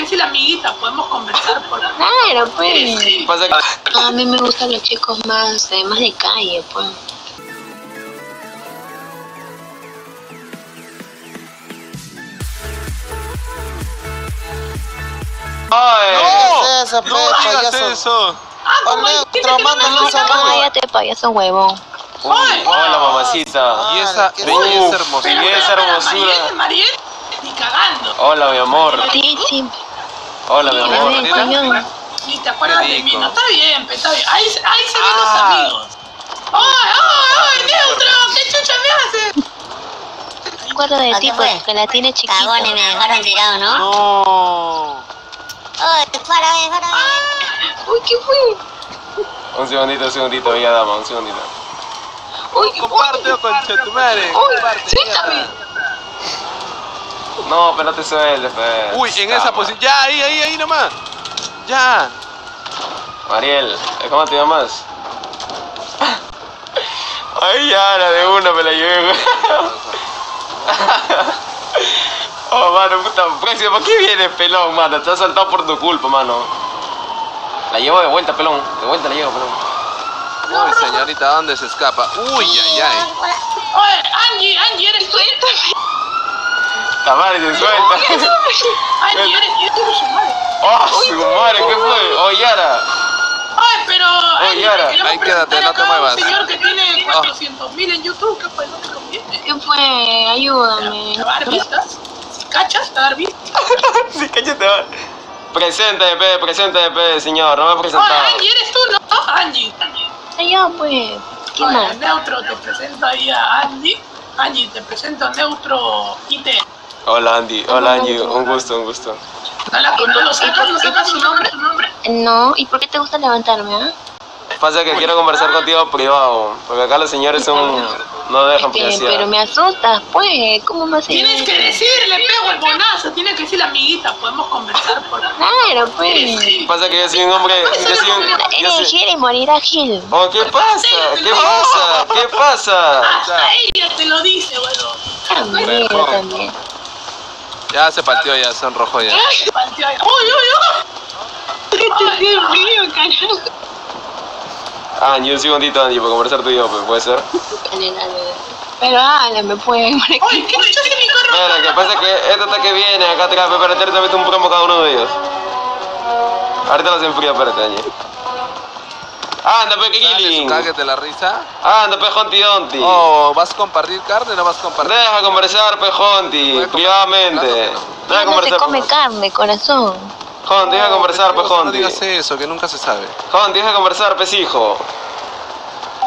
que decir la amiguita, podemos conversar por Claro, pues. Sí. A mí me gustan los chicos más, eh, más de calle, pues. ¡Ay! ¿Qué es eso, ¡No digas! Ah, no. Cállate, payaso huevón. Ay, Hola, mamacita. Y esa qué belleza hermosa. y esa pero, pero, hermosura. Mariel, Mariel, ni cagando. Hola, mi amor. Sí, sí. Hola, mi amor. coño. Ni te acuerdas Qué de mí, no está bien, está bien. Ahí, se- ahí se ven Ah. los amigos. ¡Ay, ay, ay, neutro! ¿Qué chucha me hace? Me acuerdo de ¿A ti qué porque la tiene chiquita. Cagones me dejaron tirado, ¿no? No. ¡Ay, párame, párame! Uy, ¿qué fue? Un segundito, un segundito, bella dama, un segundito. Uy, Comparte, concha tu madre. uy, Comparte. suéltame. No, pero no te sueltes, fe. Uy, en esa posición. Ya, ahí, ahí, ahí nomás. Ya. Mariel, ¿cómo te llamas? Ay, ya, la de una me la llevé. Oh, mano, puta, próximo, ¿por qué vienes, pelón, mano? Te has saltado por tu culpa, mano. La llevo de vuelta, pelón. De vuelta la llevo, pelón. Uy, señorita, ¿dónde se escapa? Uy, ay, ay. Oye, Angie, Angie, eres tú. La madre se suelta. Angie, eres tú, su madre. Oh, su madre, ¿qué fue? Oh, Yara. Ay, pero. Angie, Yara, te ahí quédate, no te muevas. Un señor que tiene 400 mil en YouTube, ¿qué fue? No te conviene. ¿Qué fue? Ayúdame. ¿Te va a dar vistas? Si cachas, te va a dar vistas. Sí, cállate, va. Preséntame, pe, preséntame, pe, señor. No me presentado. Angie, eres tú, ¿no? Angie. Soy yo, pues. ¿Qué Oye, más? Neutro, te presento ahí a Angie. Angie, te presento a Neutro IT. Hola, Andy. Hola, Angie. Un gusto, un gusto. No la no lo sacas, no sacas su nombre. No, ¿y por qué te gusta levantarme, ah? Pasa que quiero conversar contigo privado. Porque acá los señores son. No dejan Este, pero me asustas, pues. ¿Cómo me haces Tienes que decirle, pego el bonazo, tienes que decir la amiguita, podemos conversar por Claro, pues. Pasa que yo soy un hombre. Yo soy un. Eres. Gil y morirá Gil. Oh, ¿qué pasa? ¿Qué pasa? ¿Qué pasa? Hasta ella te lo dice, bueno. También, yo también. Ya se partió, ya se enrojó ya. Uy, uy, uy. Dios mío, carajo. Angie, un segundito, Angie, para conversar tú y yo, pues, ¿puede ser? Dale, dale. Pero háblame, pues. Oye, ¿qué hace mi carro? Mira, que pasa que este está que viene acá atrás, pero meto un promo cada uno de ellos. Ahorita los enfrío, espérate, Angie. Anda, pe, su killing. cáguete la risa. Anda, pe, Jonti Donti. Oh, ¿vas a compartir carne o no vas a compartir? Deja conversar, pe, Jonti, Voy a privadamente. Deja no se conversar. come carne, corazón. Jonti, deja conversar, pe, No Jonti. digas eso, que nunca se sabe. Jonti, deja conversar, pe, hijo.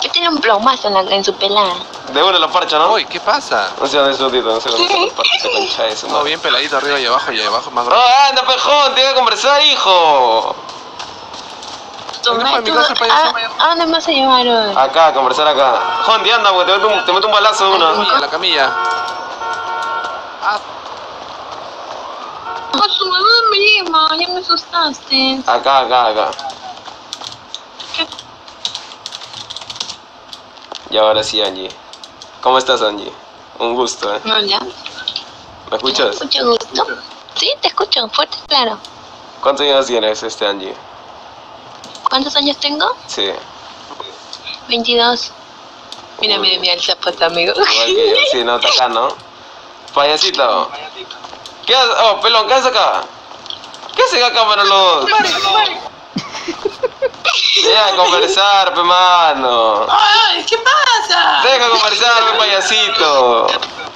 Que tiene un plomazo en, la, en su pelada. De uno la parcha, ¿no? Uy, ¿qué pasa? No sé dónde segundito, no sé dónde se se concha eso, No, ¿no? bien peladito arriba y abajo y abajo más Oh, grueso. anda, pe, Jonti, deja conversar, hijo. ¿Dónde fue mi Tú- cosa, payaso? ¿A, ¿A dónde me vas a llevar hoy? Acá, conversar acá. Jonti, anda, porque te meto un, te meto un balazo de una. Camilla, la camilla. Ah, A tu mamá me lleva, ya me asustaste. Acá, acá, acá. Y ahora sí, Angie. ¿Cómo estás, Angie? Un gusto, ¿eh? Hola. ¿Me escuchas? Mucho gusto. Sí, te escucho, fuerte y claro. ¿Cuántos años tienes, este Angie? ¿Cuántos años tengo? Sí. 22. Mira, mira, mira el zapato, amigo. Igual que. Sí, no, está acá, ¿no? Payasito. ¿Qué haces? Oh, pelón, ¿qué haces acá? ¿Qué haces acá, Manolo? Deja de conversar, pe mano. Ay, ay, ¿qué pasa? Deja de conversar, payasito.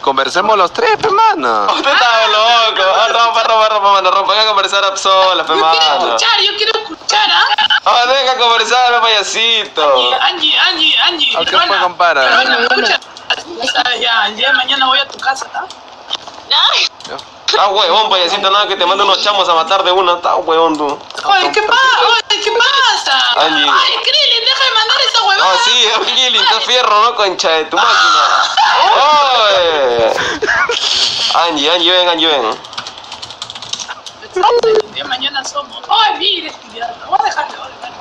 conversemos los tres, pe mano. Usted está loco. Ah, rompa, rompa, rompa, mano. Rompa, deja de conversar a solas, pe Yo quiero mano. escuchar, yo quiero escuchar, ¿ah? Ah, deja de conversar, pe payasito. Angie, Angie, Angie. ¿A qué fue, compara? Escucha. Ya ya, el día de mañana voy a tu casa, ¿ah? Ah, huevón, payasito, nada que te mando unos chamos a matar de una. Está huevón tú. Oye, ¿qué pasa? Oye, ¿qué pasa? Angie. Ay, deja de mandar esa huevada. Ah, sí, es Killing, está fierro, ¿no? Concha de tu máquina. ¡Oye! Angie, Angie, ven, Angie, ven. De mañana somos. Ay, mire, idiota. Voy a dejarle, voy a dejarle.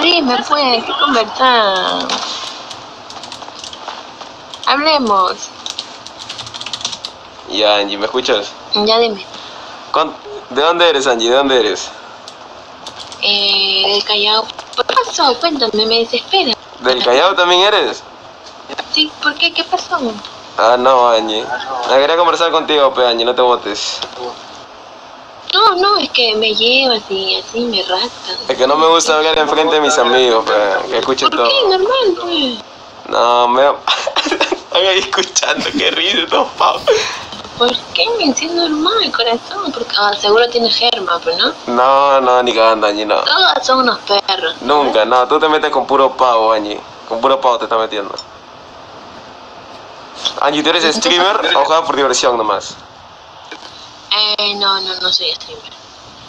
Dime, pues, ¿qué conversar? Hablemos. Ya, Angie, ¿me escuchas? Ya dime. ¿Cuán- ¿De dónde eres, Angie? ¿De dónde eres? Eh, del Callao. ¿Qué pasó? Cuéntame, me desespera. ¿Del Callao también eres? Sí, ¿por qué? ¿Qué pasó? Ah, no, Angie. Ah, quería conversar contigo, pe, Angie, no te botes. No, no, es que me llevas y así me rascan. Es que no me gusta hablar enfrente de mis amigos, pe, que escuchen ¿Por todo. qué? Normal, pues. No, me... Están ahí escuchando, qué risa, estos pavos. ¿Por qué? Si es normal, corazón. Porque, ah, seguro tienes germa, pues, ¿no? No, no, ni cagando, Angie, no. Todos son unos perros. Nunca, no, tú te metes con puro pavo, Angie. Con puro pavo te estás metiendo. Angie, ¿tú eres streamer o juegas por diversión nomás? Eh, no, no, no soy streamer.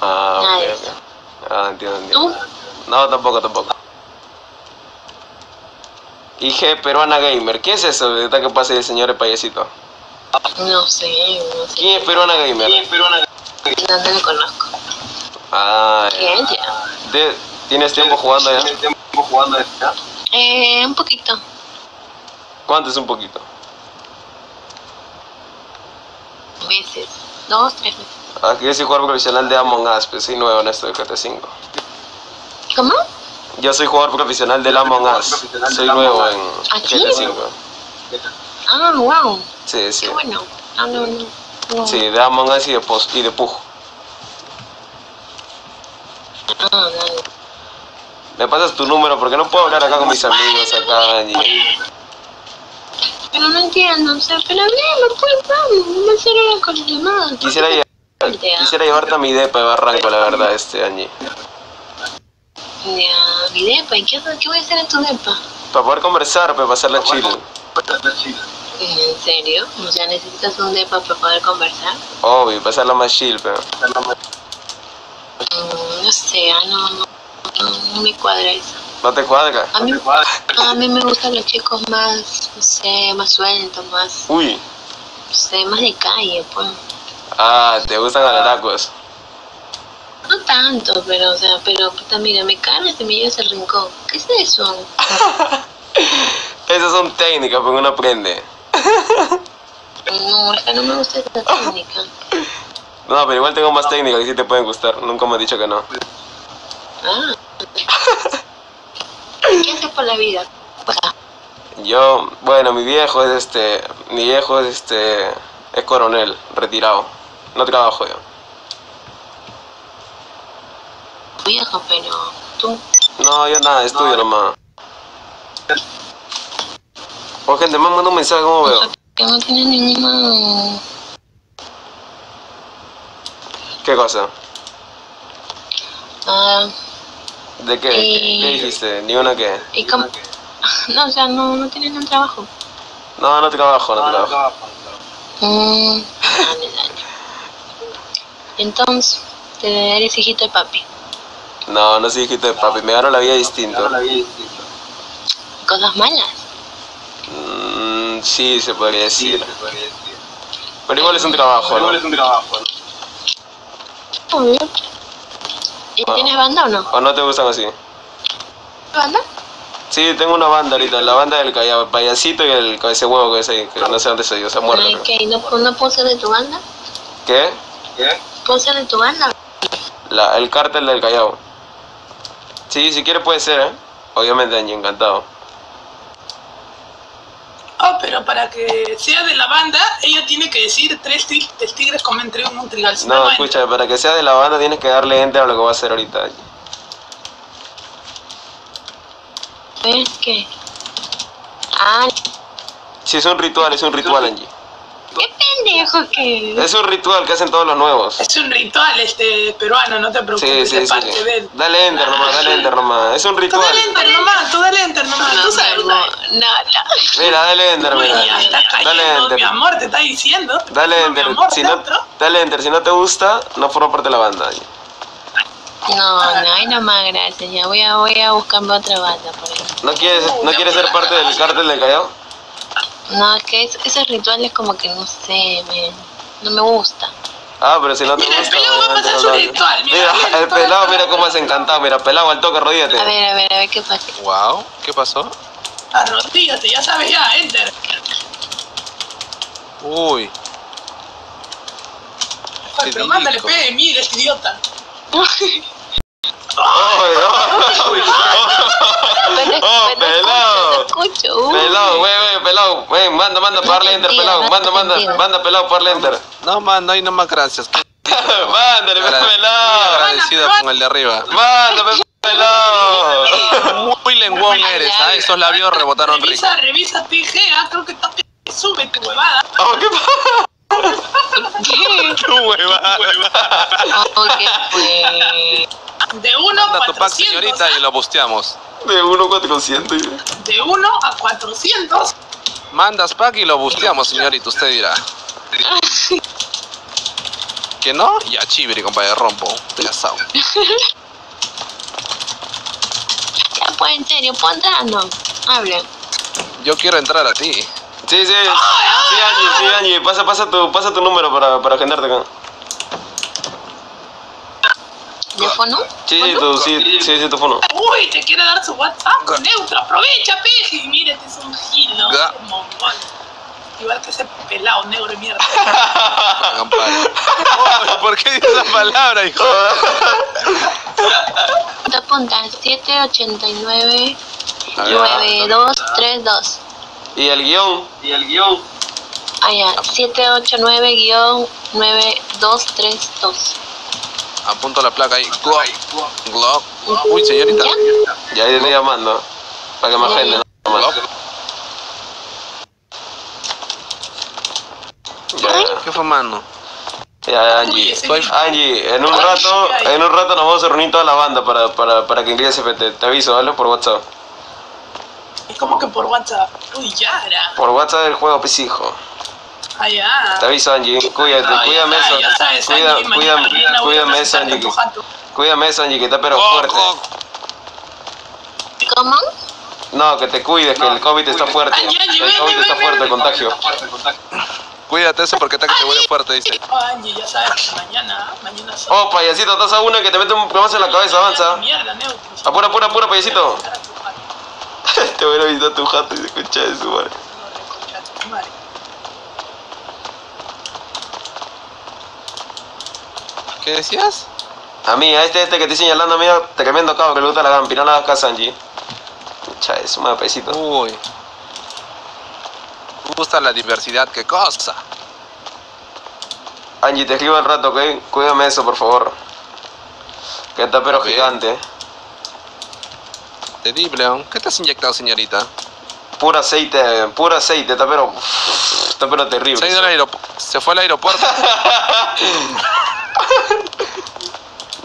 Ah, Nada ok, de ok. eso. Ah, entiendo, entiendo. ¿Tú? No, tampoco, tampoco. IG peruana gamer, ¿qué es eso de que pase el señor el payasito? No sé, no sé. ¿Quién es Peruana Gamer? ¿Quién es Peruana Gamer? No, no lo conozco. Ah, ¿Tienes tiempo jugando ya? ¿Tienes tiempo jugando ya? Eh, un poquito. ¿Cuánto es un poquito? Meses. Dos, tres meses. Ah, yo soy jugador profesional de Among Us, pero soy nuevo en esto de KT5. ¿Cómo? Yo soy jugador profesional del Among Us. Soy nuevo en KT5. Ah, wow. Sí, sí. Qué bueno. Ah, no, no. no. Sí, de Among Us y de, pos y de Pug. Ah, dale. Me pasas tu número porque no puedo hablar acá con mis amigos acá. y- Pero no entiendo, o sea, pero bien, pues vamos, no con los demás. Quisiera, lle- quisiera llevarte a mi depa de Barranco, la verdad, este año. Ya, mi depa, ¿y qué, qué voy a hacer en tu depa? Para poder conversar, para pasarla chill. ¿En serio? O sea, necesitas un depa para poder conversar. Obvio, pasarla más chill, pero. Mm, no sé, ah, no, no, no, no me cuadra eso. ¿No te cuadra? A mí, a mí me gustan los chicos más, no sé, más sueltos, más, Uy. no sé, más de calle, pues. Ah, te gustan alaracos. No tanto, pero, o sea, pero, puta, mira, me cargas y me llevas al rincón. ¿Qué es eso? Esas son técnicas, pero uno aprende. No, es que no me gusta esa técnica. No, pero igual tengo más técnicas que sí te pueden gustar. Nunca me has dicho que no. Ah. ¿Qué haces por la vida? Pues, ah, Yo, bueno, mi viejo es este. Mi viejo es este. Es coronel, retirado. No trabajo yo. viejo, pero tú. No, yo nada, estudio nomás. Oh, gente, me mandado un mensaje, ¿cómo veo? Que no tienes ninguna. ¿Qué cosa? Ah, ¿De qué? ¿Qué, qué dijiste? ¿Ni una qué? ¿y cómo? No, o sea, no, no tienes ningún trabajo. No, no trabajo, no trabajo. Mm, dale, dale. Entonces, te eres hijito de papi. No, no soy hijito de papi, me gano la vida distinto. Cosas malas. Sí, se podría decir. Pero igual es un trabajo, ¿no? Obvio. ¿Y Ah. tienes banda o no? ¿O no te gustan así? ¿Banda? Sí, tengo una banda ahorita, la banda del Callao, el payasito y el cabeza huevo que es ahí, que no sé dónde se dio, se ha muerto. Ay, ¿no? ¿qué? ¿No, ¿No puedo ser de tu banda? ¿Qué? ¿Puedo ser de tu banda? La, el cártel del Callao. Sí, si quiere puede ser, ¿eh? Obviamente, Angie, encantado. Oh, pero para que sea de la banda, ella tiene que decir tres, tig- tres tigres comen trigo en un trigal. si No, no, escucha, para que sea de la banda tienes que darle enter a lo que va a hacer ahorita. ¿Ves qué? Ah, Sí, es un ritual, es un ritual, Angie. qué pendejo que Es un ritual que hacen todos los nuevos. Es un ritual este peruano, no te Sí, preocupes, sí, es parte sí. de él. Dale enter nomás, dale enter nomás. Es un Tú ritual. dale enter nomás, tú dale enter nomás, no, no, no, no. Mira, dale enter, mira. Dale enter. mi amor, te está diciendo. Dale No, enter. Si ¿de no, dale enter. Si no te gusta, no forma parte de la banda. No, no, hay nomás gracias. Ya voy a, voy a buscarme otra banda por ahí. ¿No quieres, ¿No quieres ser parte del cártel del Callao? No, es que es- esos rituales como que no sé, me, no me gusta. Ah, pero si no te Mira, el gusta. pelado va a pasar no su ritual, mira, el pelado, el mira cómo es encantado. Mira, pelado al toque, A arrodíllate. ver, a ver, a ver qué pasa. Wow, ¿qué pasó? Arrodíllate, ya sabes ya, enter. Uy, Ay, pero mándale pe, mire, este idiota. ¡Ay, ay! Pero- ¡Oh, pelado! escucho, escucho, uy. Pelado, wey, wey, pelado. Wey, manda, manda, parle te enter, pelado. Manda, manda, manda, pelado, parle enter. No, man, no hay nomás gracias. Mándale, pelado. agradecido con el de arriba. Manda, pe, pelado. Lenguón eres, ¿ah? Esos labios rebotaron rico. Revisa, revisa ah, creo que sube tu huevada. Oh, ¿qué pasa? Tu huevada. Qué fue. De 1 a Manda tu pack, 400. señorita, y lo busteamos. De 1 400. De 1 a 400. Mandas pack y lo busteamos, señorita, usted dirá. ¿Que no? Ya, chiviri, compadre, rompo. Sabe. Ya, pues, en serio, ponte no. Hablen. Yo quiero entrar a ti. Sí, sí. Sí, Angie, sí, Angie. Pasa, pasa tu, pasa tu número para, para agendarte acá. ¿Teléfono? Sí, sí, tu, sí, sí, sí, tu fono. Uy, te quiere dar su WhatsApp. Neutro, aprovecha, peje. Mírate, es un gilo. Ga- mongol. Igual que ese pelado negro de mierda. Oh, ¿Por qué dices esa palabra, hijo? Te apunta 789 A ver, 9232. Y el guion. Y el guion. Ah, ya, 789-9232. apunto la placa ahí. Glock. Glock. Uy, señorita. ¿Ya? Ya te estoy llamando. Para que me agenden. Glock. Ya, ya. ¿Qué fue, mano? Ya, Angie. Estoy- Angie, en un rato, en un rato nos vamos a reunir toda la banda para, para, para que ingreses FT. Te aviso, ¿vale? Por WhatsApp. Es como que por WhatsApp. Uy, ya era. Por WhatsApp del juego, pues hijo. Allá. Te aviso, Angie. Cuídate, Ah, cuídame eso. ya sabes, Cuida, Angie, cuida, cuídame eso, Angie. Cuídame eso, Angie, que está pero Glock, fuerte. Glock. ¿Cómo? No, que te cuides, que el COVID está fuerte. Angie, Angie, El ven, COVID ven, está ven, fuerte, ven. contagio. Cuídate eso porque está que te huele fuerte, dice. Oh, Angie, ya sabes que mañana, mañana. Oh, payasito, estás a una que te mete un plamazo en la cabeza, avanza. Mierda, neutro. Apura, apura, apura, payasito. Te voy a visitar tu jato y se escucha de su madre. No, reconcha tu madre. ¿Qué decías? A mí, a este, este que te estoy señalando, amigo, te cambiando cabo que le gusta la gampi, no la hagas caso, Angie. Cha, es un payasito. Uy. Me gusta la diversidad, qué cosa. Angie, te escribo al rato, ¿ok? Cuídame eso, por favor. Que está pero Ok. gigante. Terrible, ¿qué te has inyectado, señorita? Puro aceite, puro aceite, está pero... Está pero terrible. Se, ha ido al aeropu- se fue al aeropuerto.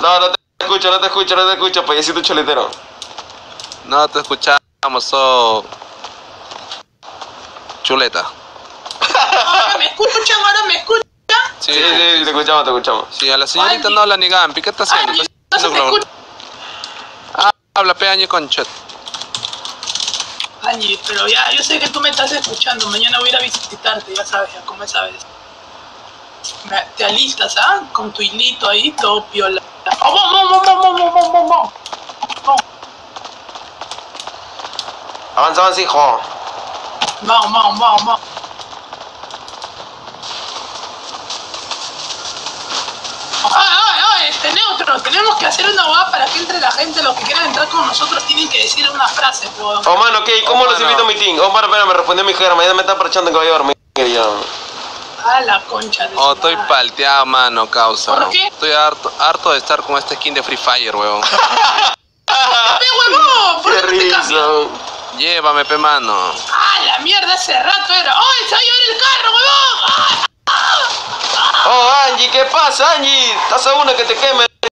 No, no te escucho, no te escucho, no te escucho, payasito choletero. No te escuchamos, so... Chuleta. Ahora me escuchan, ahora me escuchan. Sí, Sí, sí, te escuchamos, te escuchamos. Sí, a la señorita no habla ni Gampi, ¿qué está haciendo? Está. Ah, habla peaño conchet. Angie, pero ya, yo sé que tú me estás escuchando. Mañana voy a ir a visitarte, ya sabes, ya como sabes. Me- Te alistas, ¿ah? Con tu hilito ahí, todo piola. ¡Oh, vamos, vamos, vamos, vamos, vamos, vamos! Avanza, avanza, hijo. Vamos, vamos, vamos, vamos. Este neutro, tenemos que hacer una guapa para que entre la gente, los que quieran entrar con nosotros tienen que decir una frase, weón. Oh, mano, ¿qué? ¿Cómo Oh, los invito a mi team? Oh, mano, espera, me respondió mi jefa, mañana me está parchando en caballo dormir. ya. A la concha de Oh, estoy palteado, mano, causa. ¿Por qué? Estoy harto, harto de estar con este skin de Free Fire, weón. ¡Pe huevón! ¿Por Qué qué te? Llévame, pe mano. ¡Ah, la mierda! Hace rato era. ¡Oh, se va a llevar el carro, huevón! ¡Ah! Oh, Angie, ¿qué pasa, Angie? Estás a una que te queme